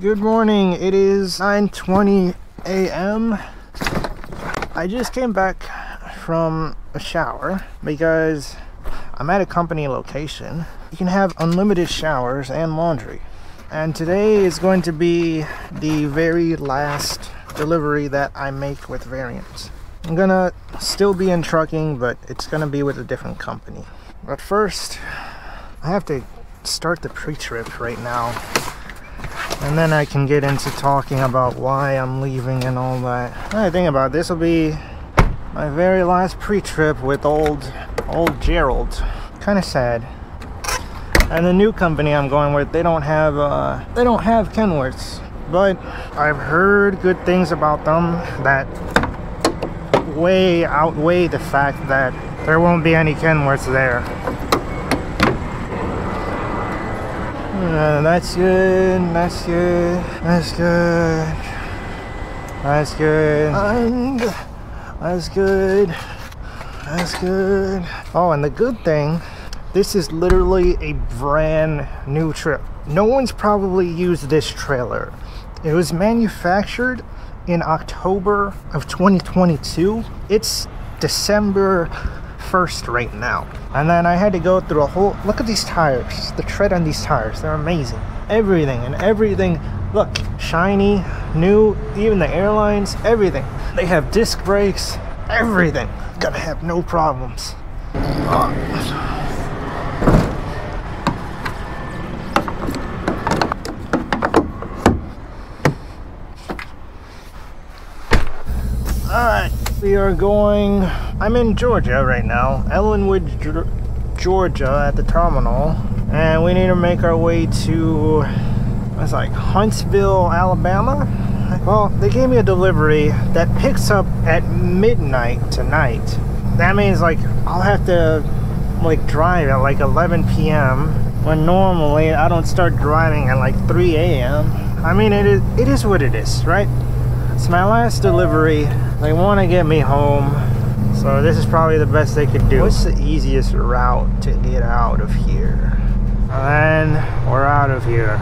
Good morning. It is 9:20 a.m. I just came back from a shower because I'm at a company location. You can have unlimited showers and laundry. And today is going to be the very last delivery that I make with Variant. I'm gonna still be in trucking, but it's gonna be with a different company. But first, I have to start the pre-trip right now. And then I can get into talking about why I'm leaving and all that. I think about this will be my very last pre-trip with old old Gerald. Kind of sad. And the new company I'm going with, they don't have uh, they don't have Kenworths, but I've heard good things about them that way outweigh the fact that there won't be any Kenworths there. Uh, that's good. That's good. That's good. That's good. And that's good. That's good. Oh, and the good thing, this is literally a brand new trip. No one's probably used this trailer. It was manufactured in October of 2022. It's December 1st right now. And then I had to go through a whole look at these tires. The tread on these tires, they're amazing. Everything and everything. Look, shiny, new, even the airlines, everything. They have disc brakes, everything. Gonna have no problems. Uh, Alright, we are going. I'm in Georgia right now, Ellenwood, Georgia, at the terminal, and we need to make our way to. It's like Huntsville, Alabama. Well, they gave me a delivery that picks up at midnight tonight. That means like I'll have to like drive at like 11 p.m. when normally I don't start driving at like 3 a.m. I mean, it is it is what it is, right? It's my last delivery. They want to get me home. So this is probably the best they could do. What's the easiest route to get out of here? And we're out of here.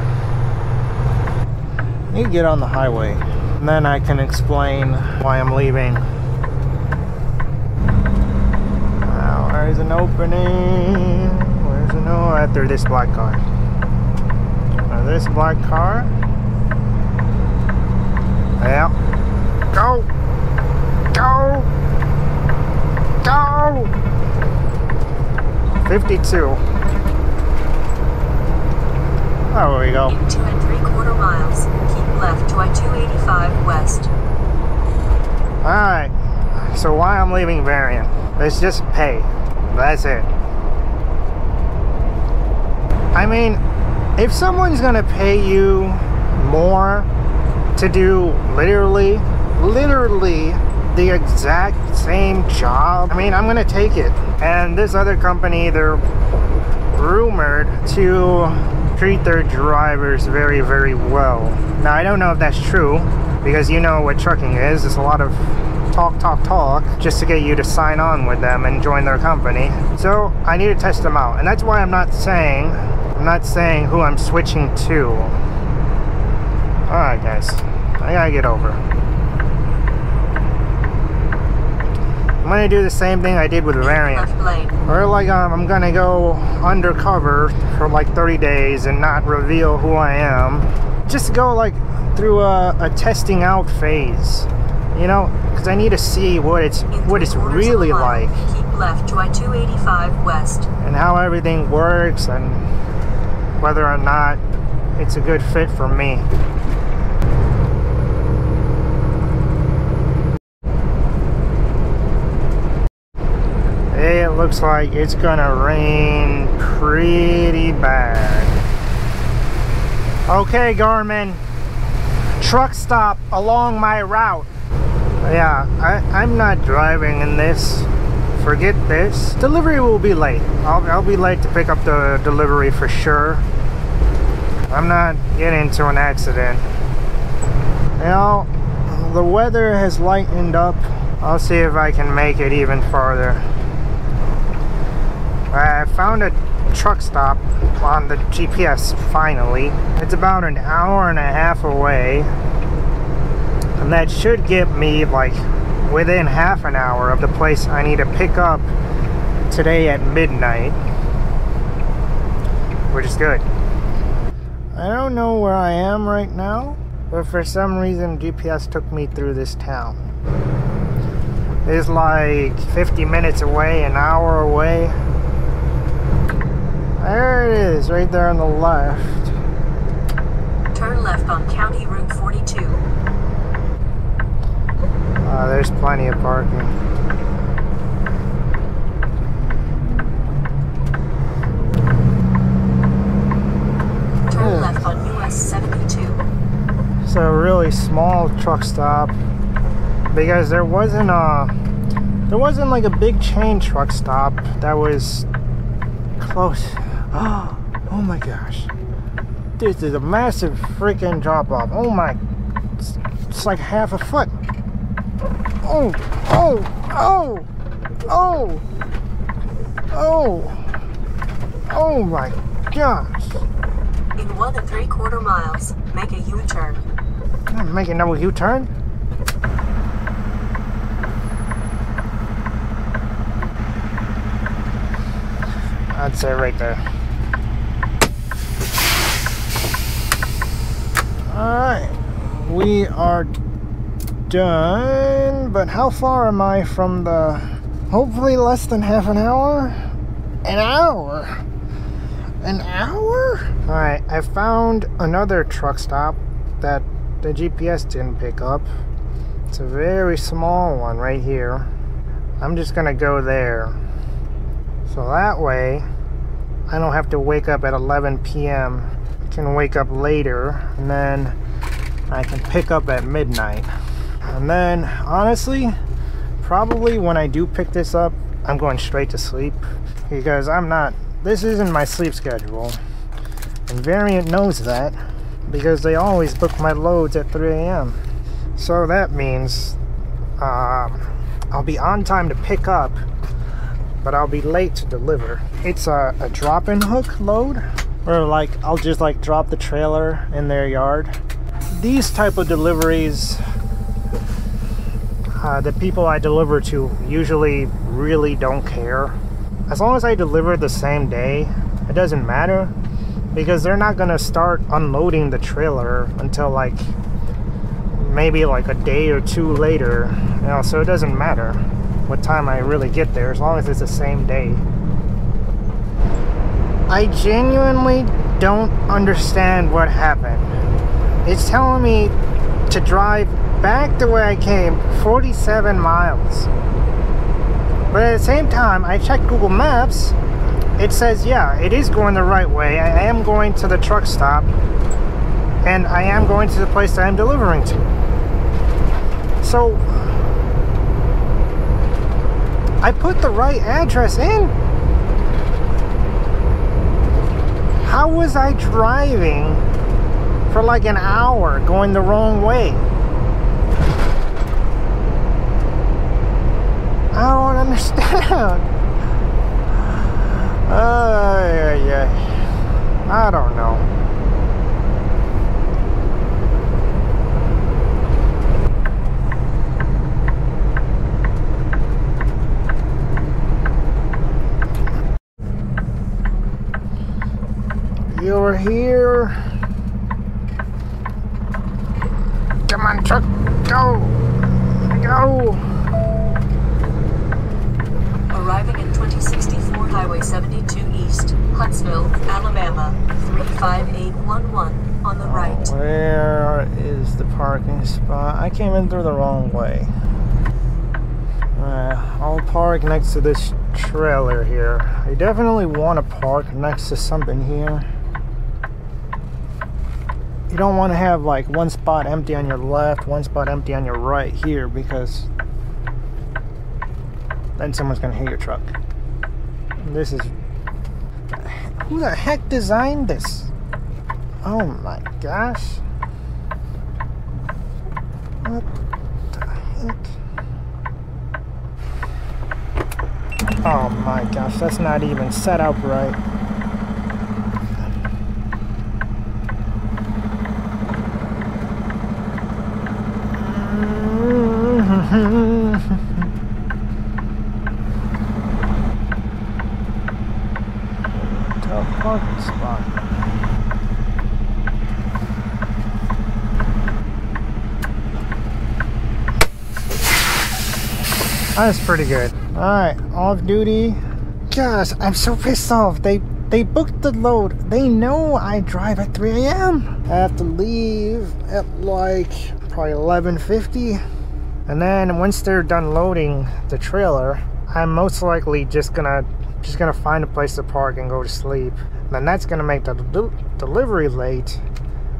You get on the highway. And then I can explain why I'm leaving. Now, there's an opening. Where's an oh after this black car. Now this black car. Yeah. Go! Go! Go! 52. There we go. In two and three quarter miles, keep left to I-285 west. Alright. So why I'm leaving Variant. It's just pay. That's it. I mean, if someone's gonna pay you more to do literally, literally the exact same job, I mean, I'm gonna take it. And this other company, they're rumored to treat their drivers very, very well. Now, I don't know if that's true because you know what trucking is. It's a lot of talk, talk, talk just to get you to sign on with them and join their company. So I need to test them out. And that's why I'm not saying, I'm not saying who I'm switching to. Alright guys, I gotta get over. I'm gonna do the same thing I did with Variant. Or like um, I'm gonna go undercover for like 30 days and not reveal who I am. Just go like through a, a testing out phase, you know, because I need to see what it's what it's quarters of a really like Keep left to I-285 west. and how everything works and whether or not it's a good fit for me. It looks like it's gonna rain pretty bad. Okay, Garmin. Truck stop along my route. Yeah, I, I'm not driving in this. Forget this. Delivery will be late. I'll, I'll be late to pick up the delivery for sure. I'm not getting into an accident. Know, the weather has lightened up. I'll see if I can make it even farther. I found a truck stop on the GPS finally. It's about an hour and a half away. And that should get me like within half an hour of the place I need to pick up today at midnight. Which is good. I don't know where I am right now, but for some reason GPS took me through this town. It's like 50 minutes away, an hour away. There it is, right there on the left. Turn left on County Route 42. Uh, there's plenty of parking. Turn Yeah. left on US 72. It's a really small truck stop because there wasn't a there wasn't like a big chain truck stop that was close. Oh, my gosh. This is a massive freaking drop off. Oh my it's, it's like half a foot. Oh, oh, oh, oh, oh, oh my gosh. In one and three quarter miles, make a U-turn. Hmm, I'm making no U-turn. I'd say right there. Alright. We are done. But how far am I from the hopefully less than half an hour? An hour. An hour? Alright, I found another truck stop that the GPS didn't pick up. It's a very small one right here. I'm just gonna go there. So that way, I don't have to wake up at 11 p.m. Can wake up later and then I can pick up at midnight. And then, honestly, probably when I do pick this up, I'm going straight to sleep because I'm not, this isn't my sleep schedule. And Variant knows that because they always book my loads at 3 a.m. So that means um, I'll be on time to pick up, but I'll be late to deliver. It's a, a drop-in hook load, or like I'll just like drop the trailer in their yard. These type of deliveries, uh, the people I deliver to usually really don't care. As long as I deliver the same day, it doesn't matter because they're not gonna start unloading the trailer until like maybe like a day or two later you know so it doesn't matter what time I really get there as long as it's the same day I genuinely don't understand what happened it's telling me to drive back the way I came 47 miles but at the same time I checked Google Maps it says, yeah, it is going the right way. I am going to the truck stop, and I am going to the place that I'm delivering to. So, I put the right address in. How was I driving for like an hour going the wrong way? I don't understand. Uh, yeah, yeah. I don't know. You're here. Come on, truck. Go. Go. Arriving at 2064 Highway 72 East, Huntsville, Alabama, 35811 on the right. Where is the parking spot? I came in through the wrong way. Uh, I'll park next to this trailer here. I definitely want to park next to something here. You don't want to have like one spot empty on your left, one spot empty on your right here because then someone's going to hit your truck. This is. Who the heck designed this? Oh my gosh. What the heck? Oh my gosh, that's not even set up right. Tough parking spot. That's pretty good. All right, off duty. Gosh, I'm so pissed off. They they booked the load. They know I drive at 3 a.m. I have to leave at like probably 11:50, and then once they're done loading the trailer, I'm most likely just gonna just gonna find a place to park and go to sleep. And then that's gonna make the del- delivery late.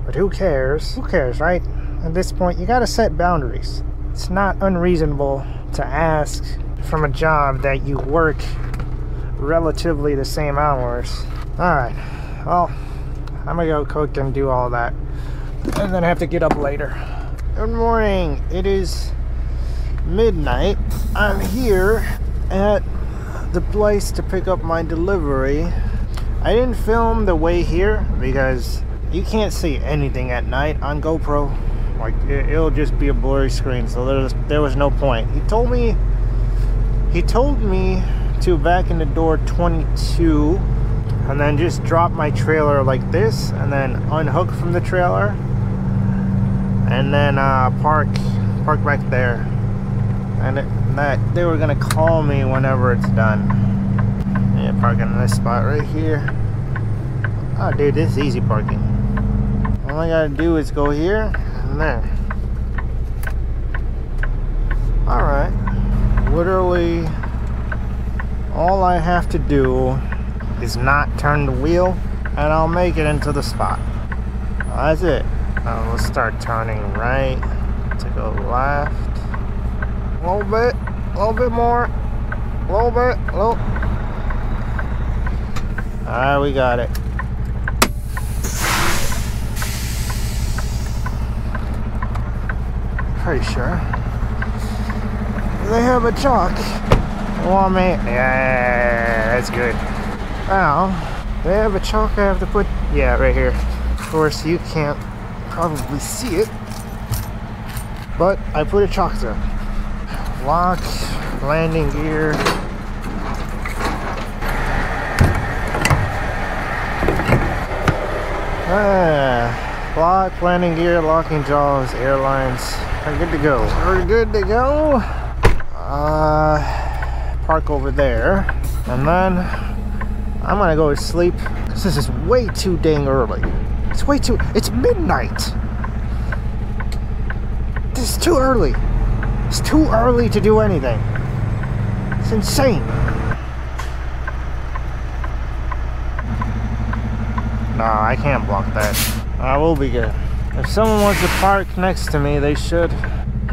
But who cares? Who cares, right? At this point, you gotta set boundaries. It's not unreasonable to ask from a job that you work relatively the same hours. Alright, well, I'm gonna go cook and do all that. And then I have to get up later. Good morning. It is midnight. I'm here at the place to pick up my delivery. I didn't film the way here because you can't see anything at night on GoPro. Like it, it'll just be a blurry screen, so there was there was no point. He told me he told me to back in the door 22 and then just drop my trailer like this and then unhook from the trailer and then uh, park park back there and it, that they were gonna call me whenever it's done yeah parking in this spot right here oh dude this is easy parking all I gotta do is go here and there all right literally all I have to do is not turn the wheel and I'll make it into the spot. That's it. Now let's start turning right to go left. A little bit, a little bit more, a little bit, a little. Alright, we got it. Pretty sure. They have a chock. Want me? Yeah, that's good. Now, they have a chock I have to put. Yeah, right here. Of course, you can't probably see it, but I put a chock there. Lock, landing gear. Ah, lock, landing gear, locking jaws, airlines. We're good to go. We're good to go. Uh, park over there, and then I'm gonna go to sleep because this is way too dang early. It's way too. It's midnight. This is too early. It's too early to do anything. It's insane. No, I can't block that. I will be good. If someone wants to park next to me, they should.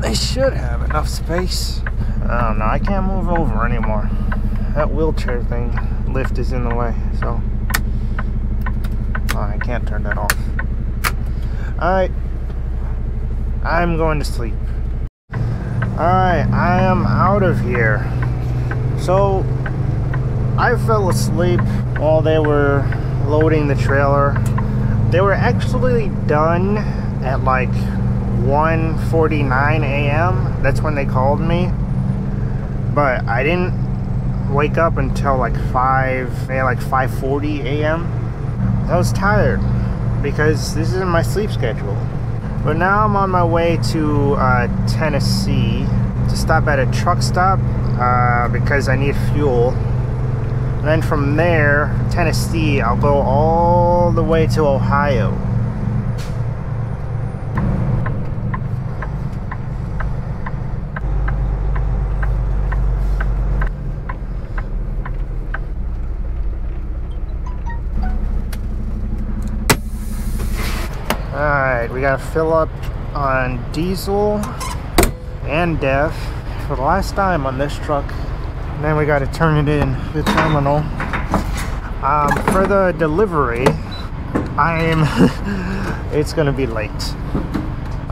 They should have enough space. Don't know. I can't move over anymore. That wheelchair thing lift is in the way, so oh, I can't turn that off. Alright. I'm going to sleep. Alright, I am out of here. So I fell asleep while they were loading the trailer. They were actually done at like 1:49 a.m. That's when they called me. But I didn't wake up until like 5 yeah, like 5:40 a.m. I was tired because this isn't my sleep schedule. But now I'm on my way to uh, Tennessee to stop at a truck stop uh, because I need fuel. And then from there, Tennessee, I'll go all the way to Ohio. We gotta fill up on diesel and DEF for the last time on this truck. And then we gotta turn it in the terminal. Um, for the delivery, I'm it's gonna be late.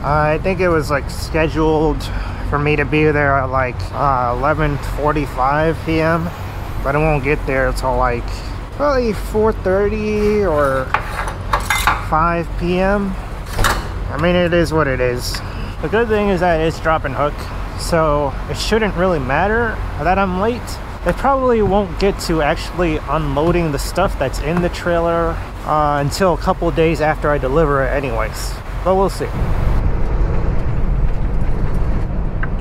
I think it was like scheduled for me to be there at like uh, 11:45 p.m. But I won't get there until like probably 4:30 or 5 p.m. I mean, it is what it is. The good thing is that it's drop and hook, so it shouldn't really matter that I'm late. It probably won't get to actually unloading the stuff that's in the trailer uh, until a couple days after I deliver it anyways. But we'll see.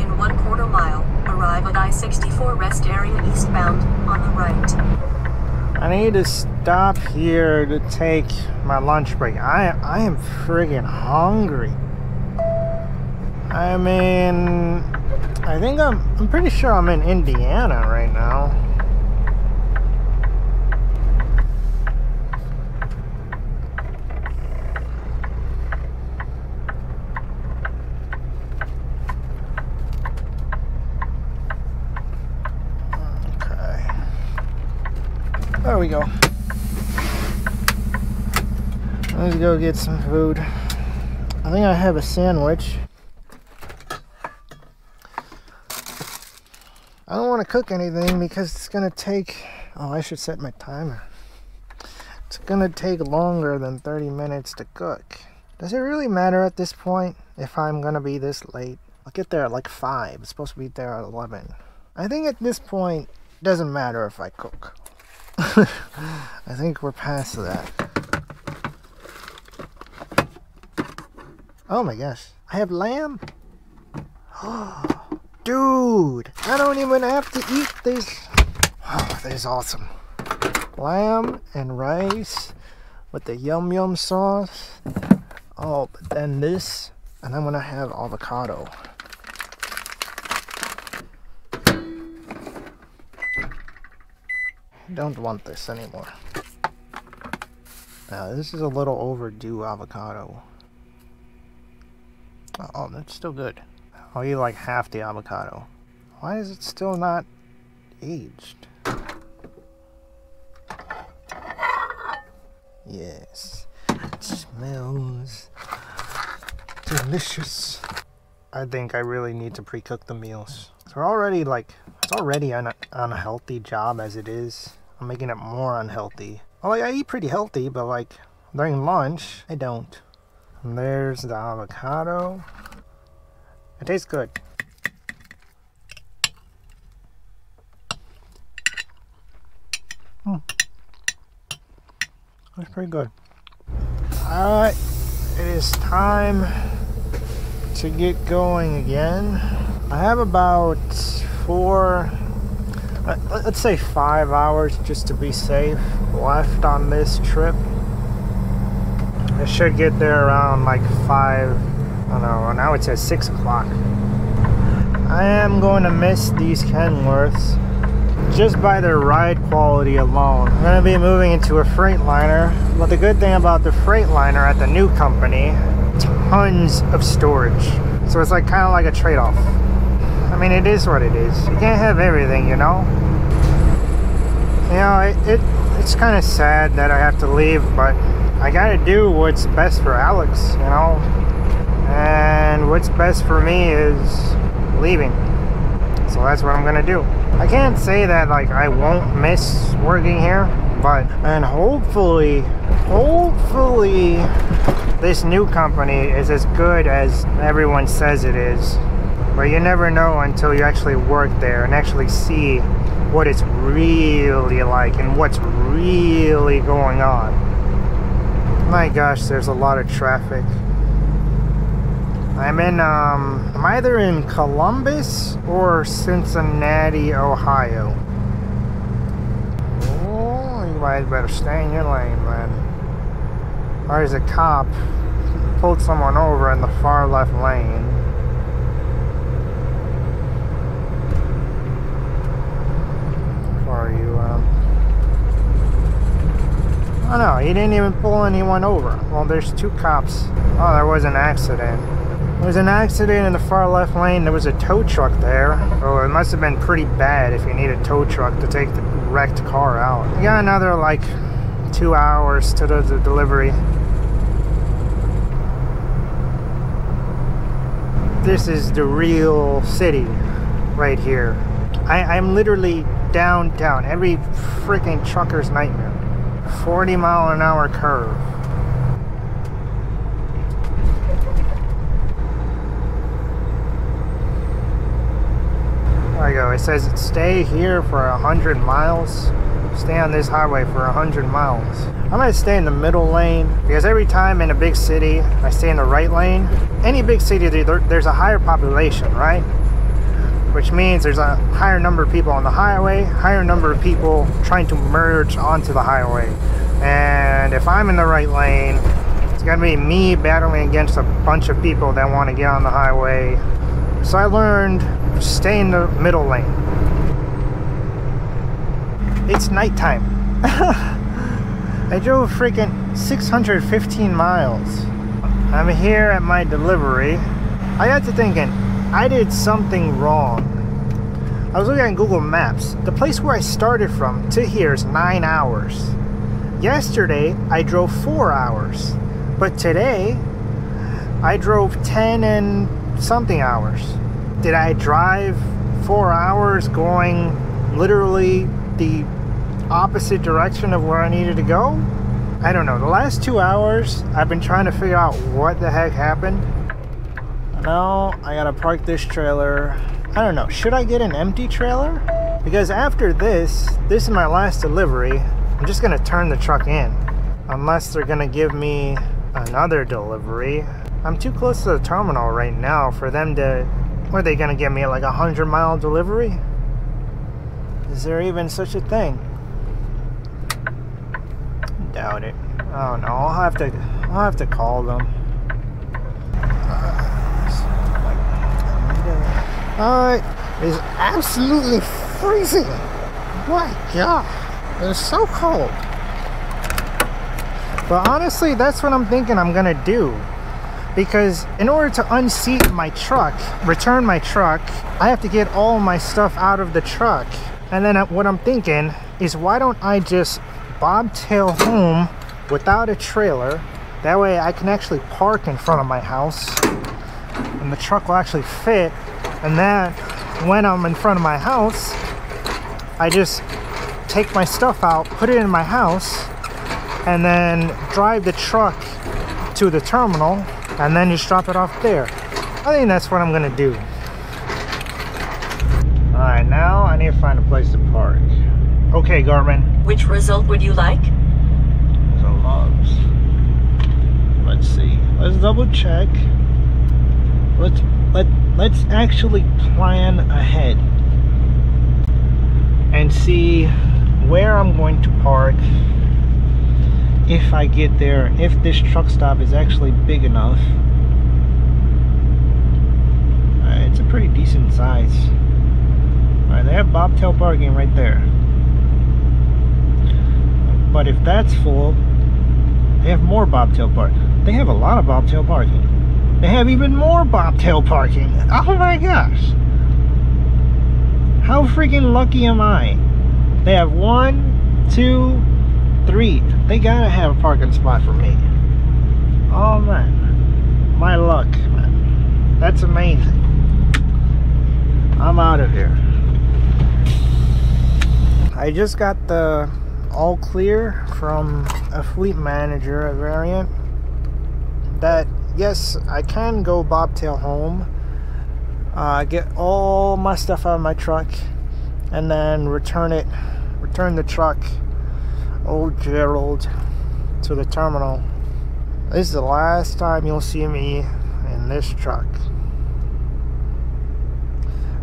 In one quarter mile, arrive at I-64 rest area eastbound on the right. I need to stop here to take my lunch break. I I am friggin' hungry. I mean, I think I'm I'm pretty sure I'm in Indiana right now. We go. Let's go get some food. I think I have a sandwich. I don't want to cook anything because it's going to take. Oh, I should set my timer. It's going to take longer than 30 minutes to cook. Does it really matter at this point if I'm going to be this late? I'll get there at like 5. It's supposed to be there at 11. I think at this point, it doesn't matter if I cook. I think we're past that. Oh my gosh. I have lamb. Dude, I don't even have to eat this. Oh, this is awesome. Lamb and rice with the yum yum sauce. Oh, but then this, and I'm gonna have avocado. Don't want this anymore. Now, this is a little overdue avocado. Oh, that's still good. Oh, I'll eat like half the avocado. Why is it still not aged? Yes, it smells delicious. I think I really need to pre-cook the meals. So we're already like, it's already an unhealthy job as it is. I'm making it more unhealthy. Well, like I eat pretty healthy, but like during lunch, I don't. And there's the avocado. It tastes good. Hmm. That's pretty good. Alright, it is time to get going again. I have about four, let's say five hours just to be safe left on this trip. I should get there around like five I don't know, now it says 6 o'clock. I am going to miss these Kenworths just by their ride quality alone. I'm going to be moving into a Freightliner, but the good thing about the Freightliner at the new company, tons of storage. So it's like kind of like a trade-off. I mean, it is what it is. You can't have everything, you know? You know, it, it it's kind of sad that I have to leave, but I gotta do what's best for Alex, you know? and what's best for me is leaving so that's what I'm gonna do I can't say that like I won't miss working here but and hopefully hopefully this new company is as good as everyone says it is but you never know until you actually work there and actually see what it's really like and what's really going on my gosh there's a lot of traffic I'm in, um, I'm either in Columbus or Cincinnati, Ohio. Oh, you might better stay in your lane, man. Or there's a cop pulled someone over in the far left lane. How far are you, um? Oh no, he didn't even pull anyone over. Well, there's two cops. Oh, there was an accident. There was an accident in the far left lane. There was a tow truck there. Oh, it must have been pretty bad if you need a tow truck to take the wrecked car out. You got another like two hours to the, the delivery. This is the real city right here. I, I'm literally downtown. Every freaking trucker's nightmare. 40 mile an hour curve. There you go. It says stay here for 100 miles. Stay on this highway for 100 miles. I'm going to stay in the middle lane because every time in a big city I stay in the right lane, any big city, there's a higher population, right? Which means there's a higher number of people on the highway, higher number of people trying to merge onto the highway. And if I'm in the right lane, it's gonna be me battling against a bunch of people that want to get on the highway. So I learned stay in the middle lane. It's nighttime. I drove freaking 615 miles. I'm here at my delivery. I got to thinking, I did something wrong. I was looking at Google Maps. The place where I started from to here is nine hours. Yesterday, I drove four hours. But today, I drove 10 and something hours. Did I drive four hours going literally the opposite direction of where I needed to go? I don't know. The last two hours, I've been trying to figure out what the heck happened. Now I gotta park this trailer. I don't know. Should I get an empty trailer? Because after this, this is my last delivery. I'm just gonna turn the truck in. Unless they're gonna give me another delivery. I'm too close to the terminal right now for them to what are they gonna give me like a hundred mile delivery? Is there even such a thing? Doubt it. I don't know, I'll have to I'll have to call them. It's absolutely freezing. My god, it's so cold. But honestly, that's what I'm thinking I'm gonna do because in order to unseat my truck, return my truck, I have to get all my stuff out of the truck. And then uh, what I'm thinking is why don't I just bobtail home without a trailer? That way I can actually park in front of my house and the truck will actually fit. And then when I'm in front of my house, I just take my stuff out, put it in my house, and then drive the truck to the terminal and then just drop it off there. I think that's what I'm gonna do. Alright, now I need to find a place to park. Okay, Garmin. Which result would you like? So logs. Let's see. Let's double check. Let's let let's actually plan ahead and see where I'm going to park if I get there, if this truck stop is actually big enough. Uh, it's a pretty decent size. Alright, they have bobtail parking right there. But if that's full, they have more bobtail park. They have a lot of bobtail parking. They have even more bobtail parking. Oh my gosh. How freaking lucky am I? They have one, two, three. They gotta have a parking spot for me. Oh man. My luck, man. That's amazing. I'm out of here. I just got the all clear from a fleet manager, a variant, yes, I can go bobtail home, uh, get all my stuff out of my truck, and then return it, return the truck old Gerald to the terminal. This is the last time you'll see me in this truck.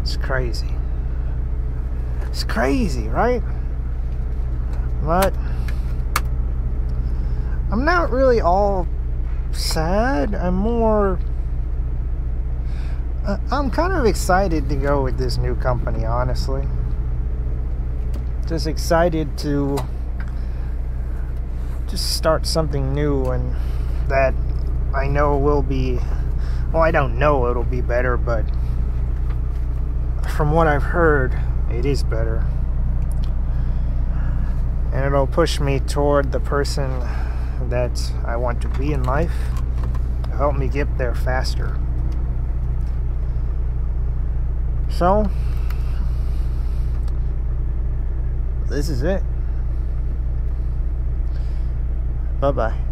It's crazy. It's crazy, right? But I'm not really all sad. I'm more. Uh, I'm kind of excited to go with this new company, honestly. Just excited to just start something new and that I know will be well I don't know it'll be better but from what I've heard it is better and it'll push me toward the person that I want to be in life to help me get there faster so this is it Bye bye.